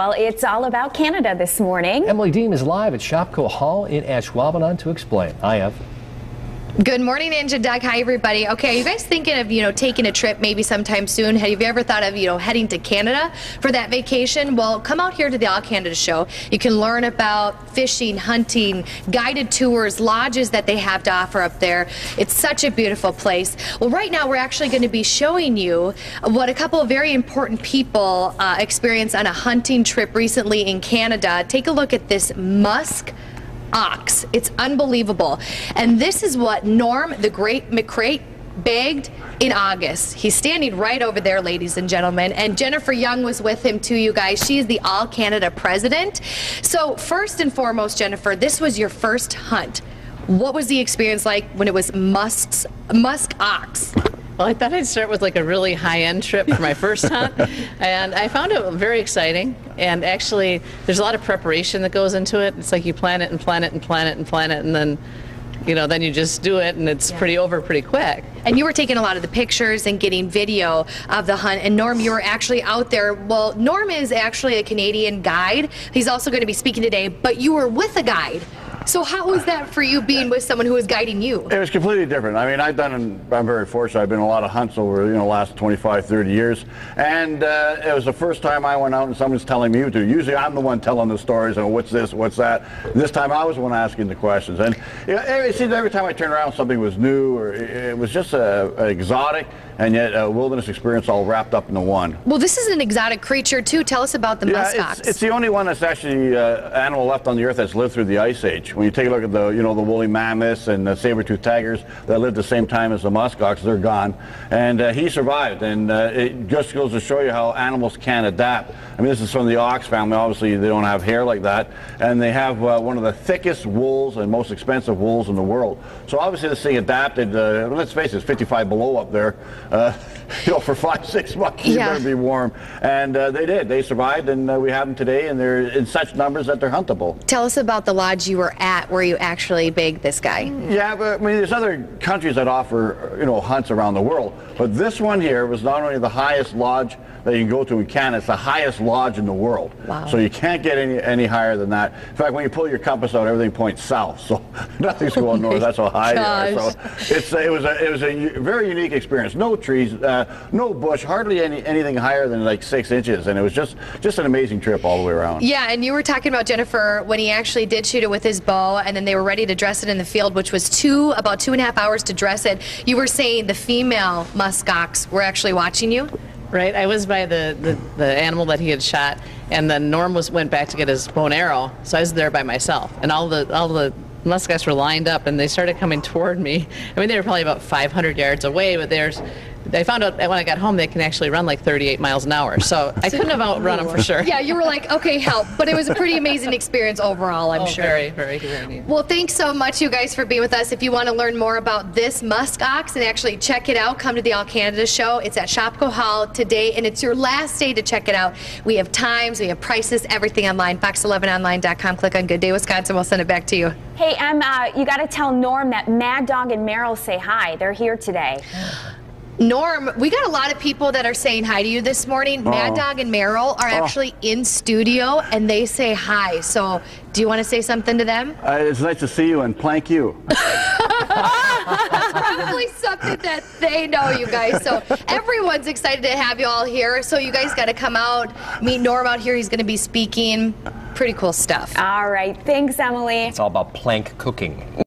Well, it's all about Canada this morning. Emily Deem is live at Shopko Hall in Ashwaubenon to explain. Hi, Ev. Good morning, Ninja Doug. Hi, everybody. Okay, are you guys thinking of, you know, taking a trip maybe sometime soon? Have you ever thought of, you know, heading to Canada for that vacation? Well, come out here to the All Canada Show. You can learn about fishing, hunting, guided tours, lodges that they have to offer up there. It's such a beautiful place. Well, right now we're actually going to be showing you what a couple of very important people uh, experienced on a hunting trip recently in Canada. Take a look at this musk ox. It's unbelievable. And this is what Norm the Great McCrate bagged in August. He's standing right over there, ladies and gentlemen. And Jennifer Young was with him too, you guys. She is the All Canada president. So first and foremost, Jennifer, this was your first hunt. What was the experience like when it was musk's, musk ox? Well, I thought I'd start with like a really high-end trip for my first hunt, and I found it very exciting. And actually, there's a lot of preparation that goes into it. It's like you plan it and plan it and plan it and plan it, and then, you know, then you just do it, and it's yeah. pretty over pretty quick. And you were taking a lot of the pictures and getting video of the hunt. And Norm, you were actually out there. Well, Norm is actually a Canadian guide. He's also going to be speaking today, but you were with a guide. So how was that for you being with someone who was guiding you? It was completely different. I mean, I've done, I'm very fortunate. I've been in a lot of hunts over, you know, the last 25, 30 years. And uh, it was the first time I went out and someone's telling me to. Usually I'm the one telling the stories and what's this, what's that. This time I was the one asking the questions. And you know, it seems every time I turned around something was new or it was just a exotic and yet a wilderness experience all wrapped up into one. Well, this is an exotic creature too. Tell us about the yeah, muskox. It's, it's the only one that's actually uh, animal left on the earth that's lived through the ice age. When you take a look at the, you know, the woolly mammoths and the saber-toothed tigers that lived the same time as the muskox, they're gone. And uh, he survived, and uh, it just goes to show you how animals can adapt. I mean, this is from the ox family. Obviously, they don't have hair like that, and they have uh, one of the thickest wools and most expensive wools in the world. So obviously, this thing adapted. Uh, let's face it, it's 55 below up there. Uh, you know, for five, six months, you better be warm. And uh, they did. They survived, and uh, we have them today, and they're in such numbers that they're huntable. Tell us about the lodge you were at where you actually bagged this guy. Yeah, but I mean, there's other countries that offer, you know, hunts around the world. But this one here was not only the highest lodge that you can go to in Canada, it's the highest lodge in the world. Wow. So you can't get any, any higher than that. In fact, when you pull your compass out, everything points south. So nothing's going north. That's how high Gosh. you are. So it's, it, was a, it was a very unique experience. No trees, uh, Uh, no bush, hardly any, anything higher than like six inches. And it was just, just an amazing trip all the way around. Yeah, and you were talking about Jennifer when he actually did shoot it with his bow and then they were ready to dress it in the field, which was two, about two and a half hours to dress it. You were saying the female muskox were actually watching you? Right, I was by the, the, the, animal that he had shot, and then Norm was went back to get his bow and arrow, so I was there by myself, and all the all the muskox were lined up, and they started coming toward me. I mean, they were probably about 500 yards away, but there's I found out when I got home they can actually run like 38 miles an hour. So I couldn't have outrun them for sure. Yeah, you were like, okay, help. But it was a pretty amazing experience overall, I'm oh, sure. Very, very, very neat. Well, thanks so much, you guys, for being with us. If you want to learn more about this musk ox and actually check it out, come to the All Canada show. It's at Shopko Hall today, and it's your last day to check it out. We have times, we have prices, everything online. Fox11online.com. Click on Good Day Wisconsin. We'll send it back to you. Hey, Em, uh, you got to tell Norm that Mad Dog and Merrill say hi. They're here today. Norm, we got a lot of people that are saying hi to you this morning. Oh. Mad Dog and Merrill are oh. actually in studio and they say hi. So, do you want to say something to them? Uh, it's nice to see you and plank you. That's probably something that they know, you guys. So, everyone's excited to have you all here. So, you guys got to come out, meet Norm out here. He's going to be speaking. Pretty cool stuff. All right. Thanks, Emily. It's all about plank cooking.